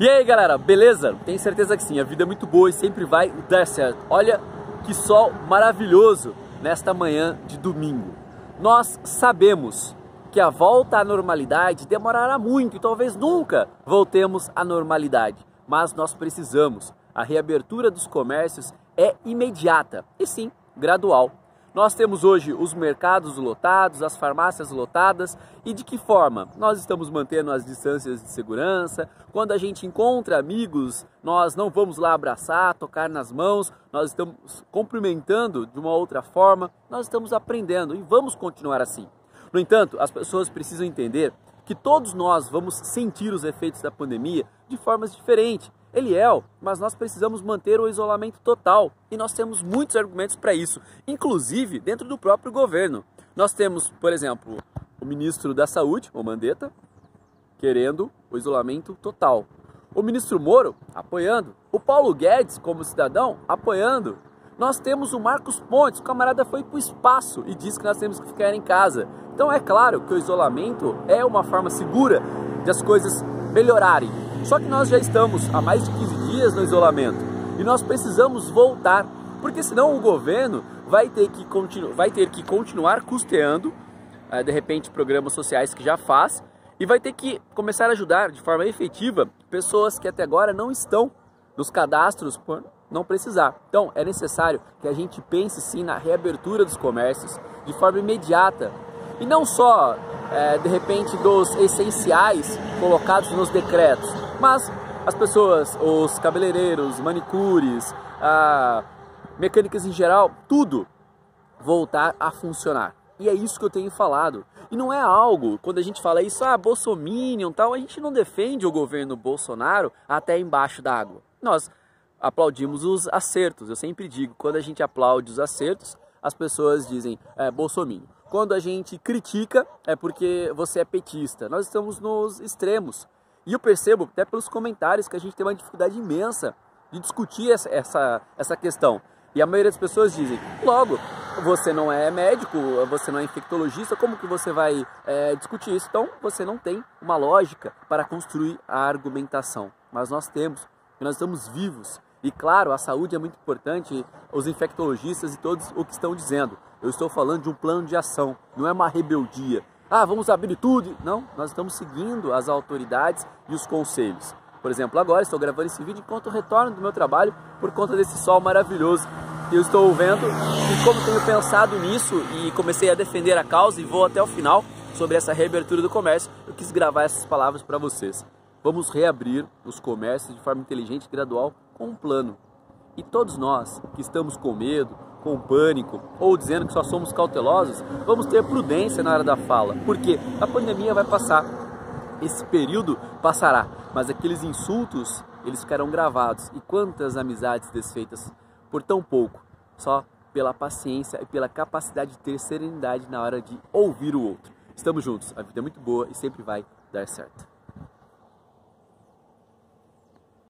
E aí galera, beleza? Tenho certeza que sim, a vida é muito boa e sempre vai dar certo. Olha que sol maravilhoso nesta manhã de domingo. Nós sabemos que a volta à normalidade demorará muito e talvez nunca voltemos à normalidade, mas nós precisamos. A reabertura dos comércios é imediata e sim, gradual. Nós temos hoje os mercados lotados, as farmácias lotadas e de que forma? Nós estamos mantendo as distâncias de segurança. Quando a gente encontra amigos, nós não vamos lá abraçar, tocar nas mãos, nós estamos cumprimentando de uma outra forma, nós estamos aprendendo e vamos continuar assim. No entanto, as pessoas precisam entender que todos nós vamos sentir os efeitos da pandemia de formas diferentes. Eliel, mas nós precisamos manter o isolamento total e nós temos muitos argumentos para isso, inclusive dentro do próprio governo. Nós temos, por exemplo, o ministro da Saúde, o Mandetta, querendo o isolamento total. O ministro Moro apoiando. O Paulo Guedes, como cidadão, apoiando. Nós temos o Marcos Pontes, o camarada foi para o espaço e disse que nós temos que ficar em casa. Então é claro que o isolamento é uma forma segura de as coisas melhorarem. Só que nós já estamos há mais de 15 dias no isolamento e nós precisamos voltar, porque senão o governo vai ter que, continu vai ter que continuar custeando, eh, de repente, programas sociais que já faz e vai ter que começar a ajudar de forma efetiva pessoas que até agora não estão nos cadastros por não precisar. Então, é necessário que a gente pense sim na reabertura dos comércios de forma imediata e não só é, de repente dos essenciais colocados nos decretos, mas as pessoas, os cabeleireiros, manicures, a, mecânicas em geral, tudo voltar a funcionar. E é isso que eu tenho falado. E não é algo, quando a gente fala isso, ah, Bolsominion tal, a gente não defende o governo Bolsonaro até embaixo d'água. Nós aplaudimos os acertos. Eu sempre digo, quando a gente aplaude os acertos, as pessoas dizem é, Bolsominion. Quando a gente critica, é porque você é petista. Nós estamos nos extremos. E eu percebo, até pelos comentários, que a gente tem uma dificuldade imensa de discutir essa, essa, essa questão. E a maioria das pessoas dizem, logo, você não é médico, você não é infectologista, como que você vai é, discutir isso? Então, você não tem uma lógica para construir a argumentação. Mas nós temos, nós estamos vivos. E claro, a saúde é muito importante, os infectologistas e todos o que estão dizendo. Eu estou falando de um plano de ação, não é uma rebeldia. Ah, vamos abrir tudo. Não, nós estamos seguindo as autoridades e os conselhos. Por exemplo, agora estou gravando esse vídeo enquanto retorno do meu trabalho por conta desse sol maravilhoso que eu estou vendo. E como tenho pensado nisso e comecei a defender a causa e vou até o final sobre essa reabertura do comércio, eu quis gravar essas palavras para vocês. Vamos reabrir os comércios de forma inteligente e gradual com um plano. E todos nós que estamos com medo, com pânico ou dizendo que só somos cautelosos, vamos ter prudência na hora da fala, porque a pandemia vai passar, esse período passará, mas aqueles insultos eles ficarão gravados e quantas amizades desfeitas por tão pouco, só pela paciência e pela capacidade de ter serenidade na hora de ouvir o outro. Estamos juntos, a vida é muito boa e sempre vai dar certo.